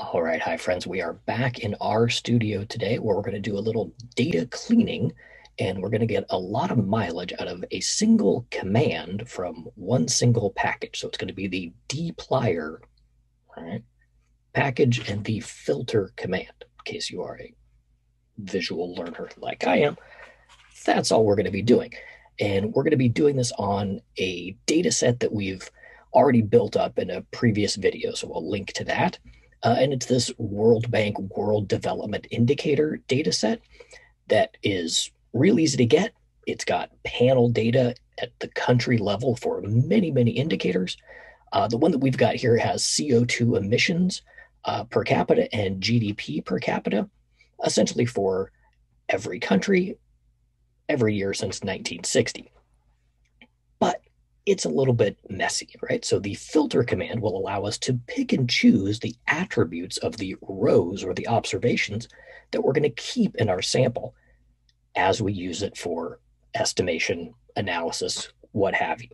All right, hi friends. We are back in RStudio today where we're going to do a little data cleaning and we're going to get a lot of mileage out of a single command from one single package. So it's going to be the dplyr right, package and the filter command, in case you are a visual learner like I am. That's all we're going to be doing. And we're going to be doing this on a data set that we've already built up in a previous video. So we'll link to that. Uh, and it's this World Bank World Development Indicator data set that is real easy to get. It's got panel data at the country level for many, many indicators. Uh, the one that we've got here has CO2 emissions uh, per capita and GDP per capita, essentially for every country every year since 1960. It's a little bit messy, right? So the filter command will allow us to pick and choose the attributes of the rows or the observations that we're going to keep in our sample as we use it for estimation, analysis, what have you.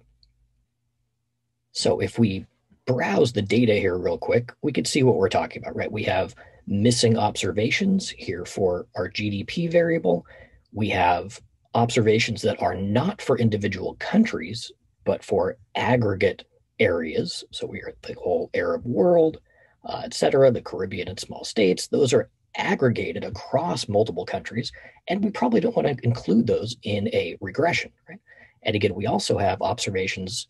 So if we browse the data here real quick, we can see what we're talking about, right? We have missing observations here for our GDP variable. We have observations that are not for individual countries, but for aggregate areas. So we are the whole Arab world, uh, et cetera, the Caribbean and small states. Those are aggregated across multiple countries, and we probably don't want to include those in a regression, right? And again, we also have observations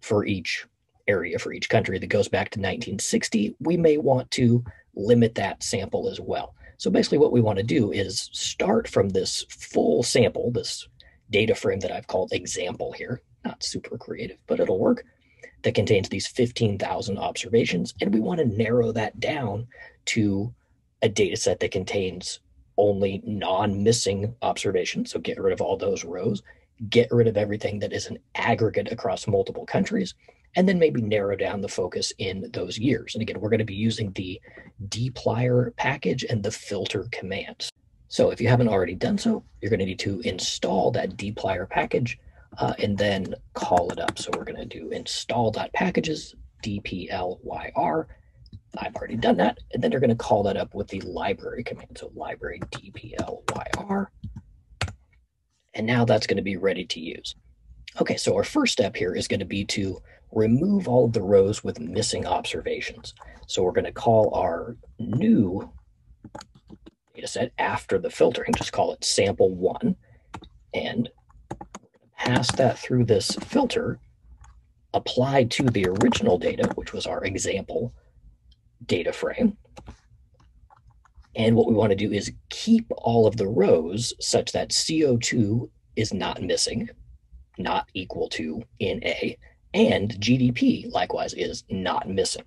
for each area for each country that goes back to 1960. We may want to limit that sample as well. So basically what we want to do is start from this full sample, this data frame that I've called example here, not super creative, but it'll work, that contains these 15,000 observations. And we want to narrow that down to a data set that contains only non-missing observations. So get rid of all those rows, get rid of everything that is an aggregate across multiple countries, and then maybe narrow down the focus in those years. And again, we're going to be using the dplyr package and the filter commands. So if you haven't already done so, you're going to need to install that dplyr package uh, and then call it up. So we're going to do install.packages, dplyr. I've already done that. And then you're going to call that up with the library command. So library dplyr. And now that's going to be ready to use. Okay, so our first step here is going to be to remove all of the rows with missing observations. So we're going to call our new data set after the filtering, just call it sample one. And pass that through this filter applied to the original data, which was our example data frame. And what we want to do is keep all of the rows such that CO2 is not missing, not equal to NA, and GDP likewise is not missing.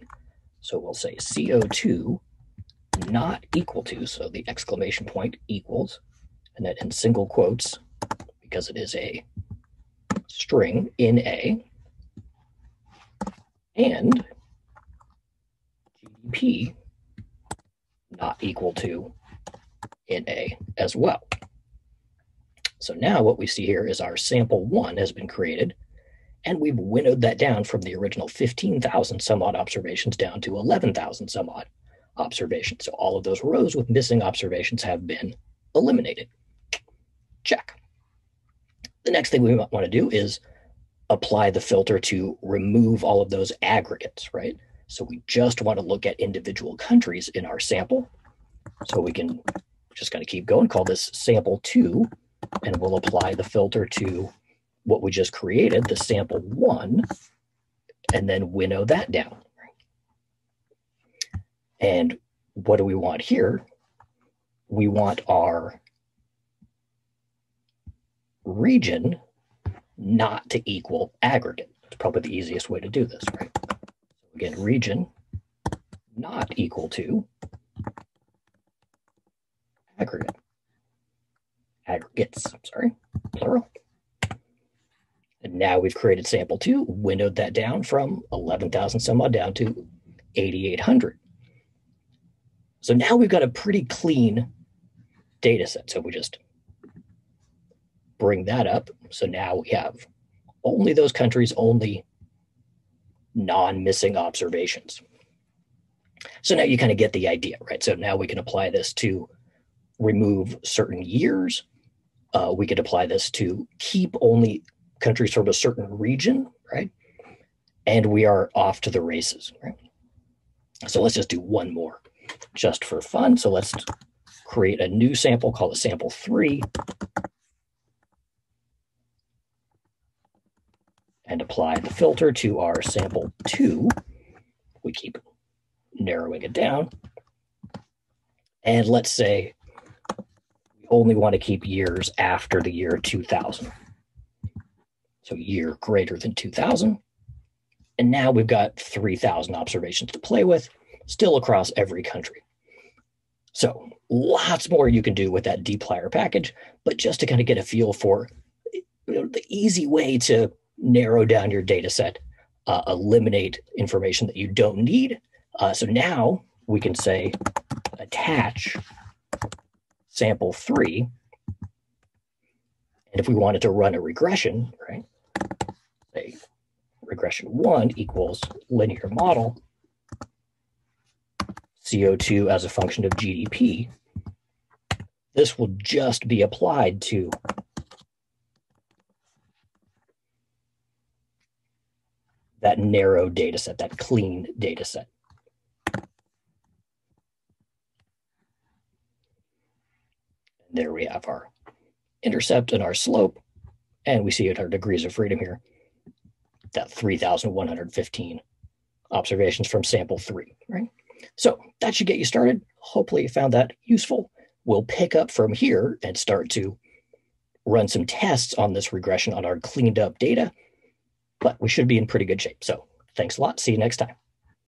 So we'll say CO2 not equal to, so the exclamation point equals, and then in single quotes, because it is a string NA and GDP not equal to NA as well. So now what we see here is our sample one has been created and we've winnowed that down from the original 15,000 some odd observations down to 11,000 some odd observations. So all of those rows with missing observations have been eliminated. Check. The next thing we want to do is apply the filter to remove all of those aggregates, right? So we just want to look at individual countries in our sample. So we can just kind of keep going, call this sample two, and we'll apply the filter to what we just created, the sample one, and then winnow that down. And what do we want here? We want our region not to equal aggregate. It's probably the easiest way to do this, right? So again, region not equal to aggregate. Aggregates, I'm sorry, plural. And now we've created sample two, windowed that down from 11,000 some odd down to 8,800. So now we've got a pretty clean data set. So we just bring that up. So now we have only those countries, only non-missing observations. So now you kind of get the idea, right? So now we can apply this to remove certain years. Uh, we could apply this to keep only countries from a certain region, right? And we are off to the races, right? So let's just do one more just for fun. So let's create a new sample, call it sample three. And apply the filter to our sample two. We keep narrowing it down. And let's say we only want to keep years after the year 2000. So year greater than 2000. And now we've got 3,000 observations to play with, still across every country. So lots more you can do with that dplyr package, but just to kind of get a feel for you know, the easy way to narrow down your data set, uh, eliminate information that you don't need. Uh, so now we can say attach sample three. And if we wanted to run a regression, right, say regression one equals linear model, CO2 as a function of GDP, this will just be applied to that narrow data set, that clean data set. There we have our intercept and our slope, and we see at our degrees of freedom here, that 3,115 observations from sample three, right? So that should get you started. Hopefully you found that useful. We'll pick up from here and start to run some tests on this regression on our cleaned up data, but we should be in pretty good shape. So thanks a lot. See you next time.